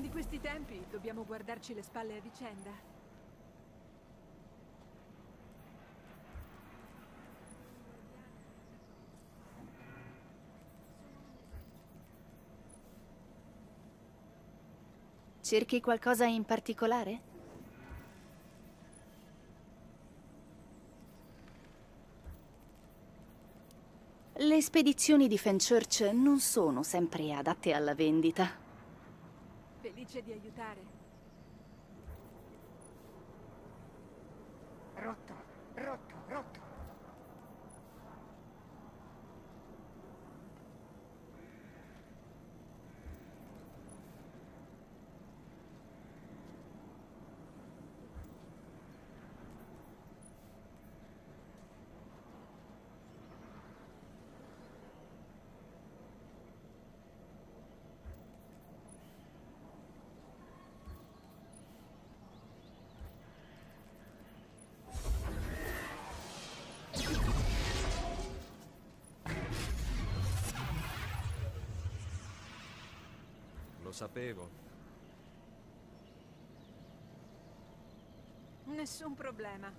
Di questi tempi dobbiamo guardarci le spalle a vicenda. Cerchi qualcosa in particolare? Le spedizioni di Fenchurch non sono sempre adatte alla vendita. Felice di aiutare. Rotto, Lo sapevo. Nessun problema.